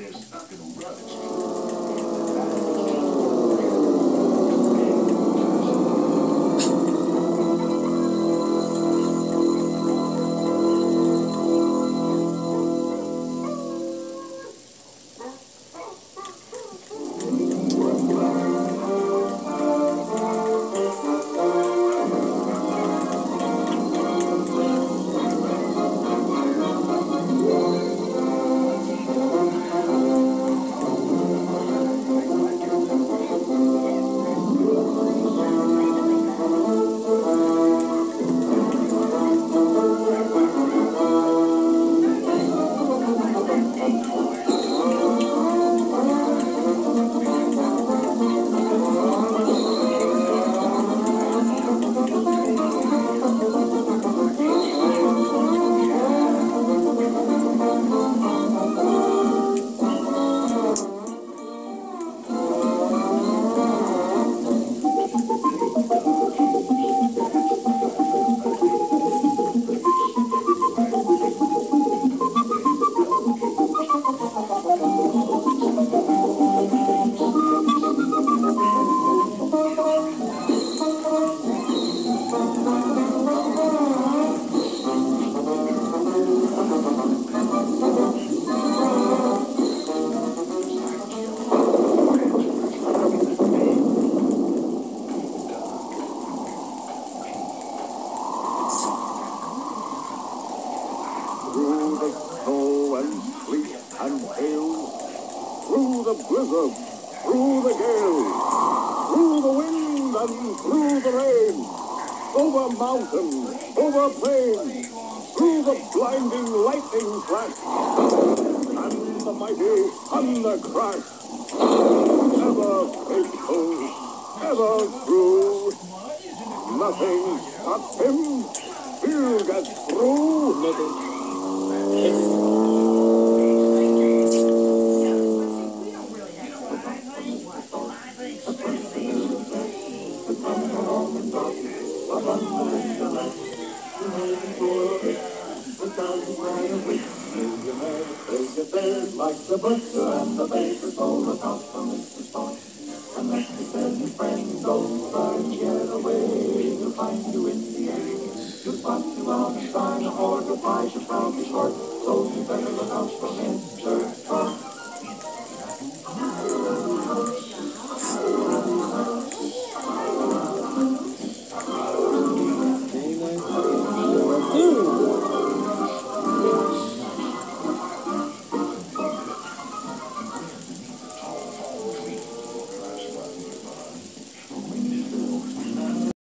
they're stuck in a rut. And hail, through the blizzard, through the gale, through the wind and through the rain, over mountain, over plain, through the blinding lightning flash, and the mighty thunder crash, ever faithful, ever true, nothing stops him, he'll get through. Like the butcher and the baker sold a from Mr. Stone. Unless you send your friends over and get away, he'll find you in the end. He'll spot you on the shrine, or he'll prize you from his short